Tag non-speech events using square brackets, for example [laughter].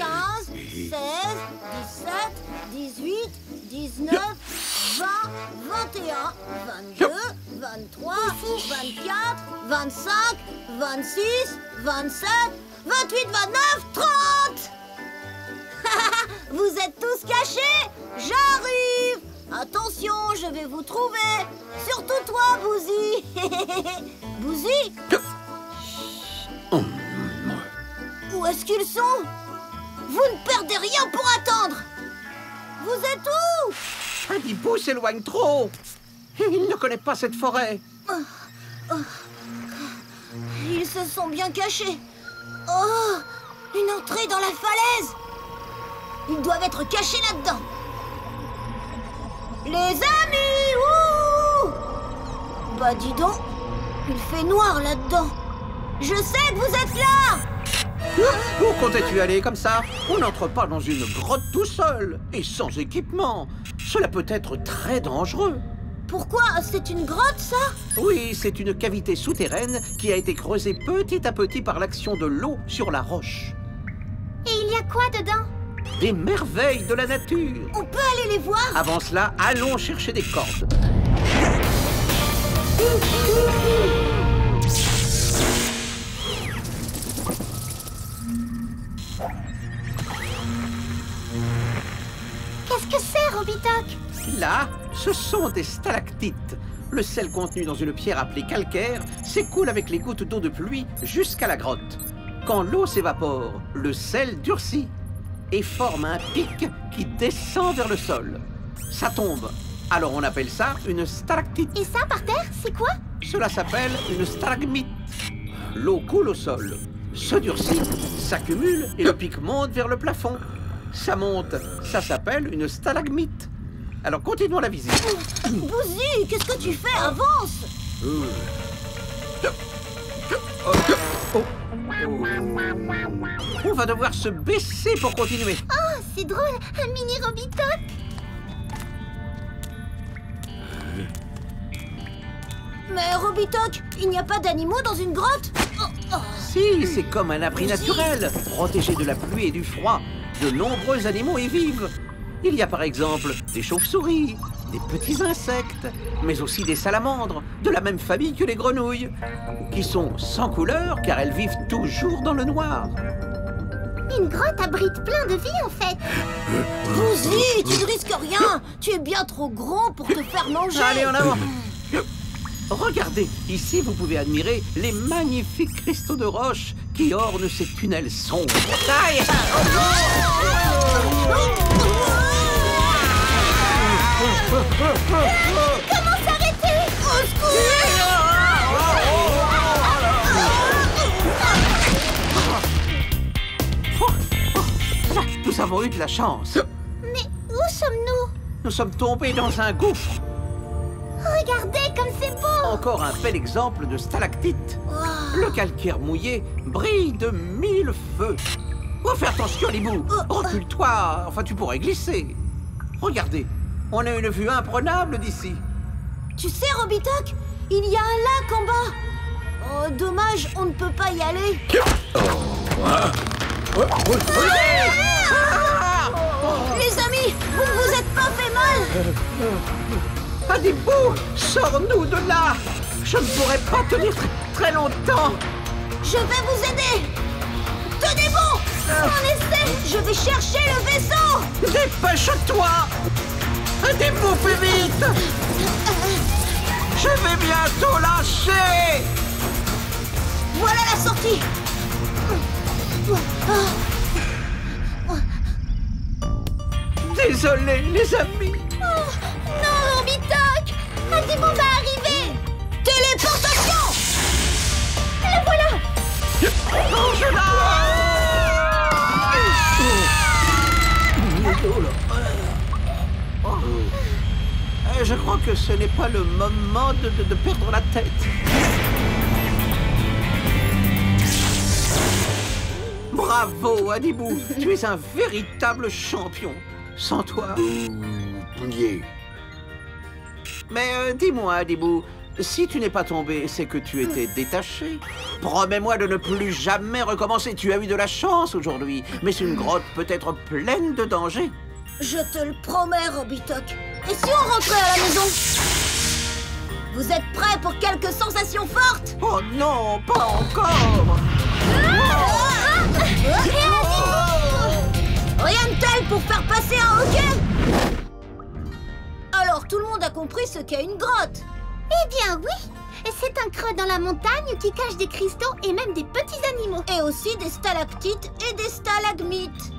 15, 16, 17, 18, 19, 20, 21, 22, 23, 24, 25, 26, 27, 28, 29, 30 Vous êtes tous cachés? J'arrive. Attention, je vais vous trouver. Surtout toi, Bouzy. [laughs] Bouzy? Où est-ce qu'ils sont? Vous ne perdez rien pour attendre. Vous êtes où? Adibou s'éloigne trop. Il ne connaît pas cette forêt. Ils se sont bien cachés. Oh Une entrée dans la falaise. Ils doivent être cachés là-dedans. Les amis Ouh. Bah dis donc Il fait noir là-dedans. Je sais que vous êtes là Où comptais-tu aller comme ça On n'entre pas dans une grotte tout seul et sans équipement. Cela peut être très dangereux. Pourquoi C'est une grotte, ça? Oui, c'est une cavité souterraine qui a été creusée petit à petit par l'action de l'eau sur la roche. Et il y a quoi dedans? Des merveilles de la nature. On peut aller les voir? Avant cela, allons chercher des cordes. Qu'est-ce que c'est, Robitoc? Là, ce sont des stalactites. Le sel contenu dans une pierre appelée calcaire s'écoule avec les gouttes d'eau de pluie jusqu'à la grotte. Quand l'eau s'évapore, le sel durcit et forme un pic qui descend vers le sol. Ça tombe. Alors on appelle ça une stalactite. Et ça, par terre, c'est quoi? Cela s'appelle une stalagmite. L'eau coule au sol, se durcit, s'accumule et le pic monte vers le plafond. Ça monte, ça s'appelle une stalagmite. Alors continuons la visite. Bouzy, qu'est-ce que tu fais Avance On va devoir se baisser pour continuer. Oh, c'est drôle, un mini Robitoc Mais Robitoc, il n'y a pas d'animaux dans une grotte Oh, oh. Si, c'est comme un abri naturel, protégé de la pluie et du froid. De nombreux animaux y vivent. Il y a par exemple des chauves-souris, des petits insectes, mais aussi des salamandres, de la même famille que les grenouilles, qui sont sans couleur car elles vivent toujours dans le noir. Une grotte abrite plein de vie en fait Bouzy, tu ne risques rien Tu es bien trop gros pour te faire manger Allez, en avant Regardez, ici vous pouvez admirer les magnifiques cristaux de roche qui ornent ces tunnels sombres. Aïe Comment s'arrêter? Au secours Nous avons eu de la chance. Mais où sommes-nous? Nous sommes tombés dans un gouffre. Regardez comme c'est beau Encore un bel exemple de stalactite. Le calcaire mouillé brille de mille feux. Oh, fais attention, les bouts. Recule-toi. Enfin, tu pourrais glisser. Regardez, on a une vue imprenable d'ici. Tu sais, Robitoc, il y a un lac en bas Oh, dommage, on ne peut pas y aller Les amis, vous ne vous êtes pas fait mal Adibou, sors-nous de là. Je ne pourrai pas tenir très, très longtemps. Je vais vous aider Tenez bon En essai, je vais chercher le vaisseau Dépêche-toi. Adibou, fais vite. Je vais bientôt lâcher. Voilà la sortie Désolé, les amis. Que ce n'est pas le moment de, de- de perdre la tête. Bravo, Adibou. tu es un véritable champion. Sans toi. Mais euh, dis-moi, Adibou, si tu n'es pas tombé, c'est que tu étais détaché. Promets-moi de ne plus jamais recommencer. Tu as eu de la chance aujourd'hui, mais une grotte peut être pleine de dangers. Je te le promets, Robitoc Et si on rentrait à la maison Vous êtes prêts pour quelques sensations fortes Oh non, pas encore Rien de tel pour faire passer un hockey Alors tout le monde a compris ce qu'est une grotte Eh bien oui C'est un creux dans la montagne qui cache des cristaux et même des petits animaux. Et aussi des stalactites et des stalagmites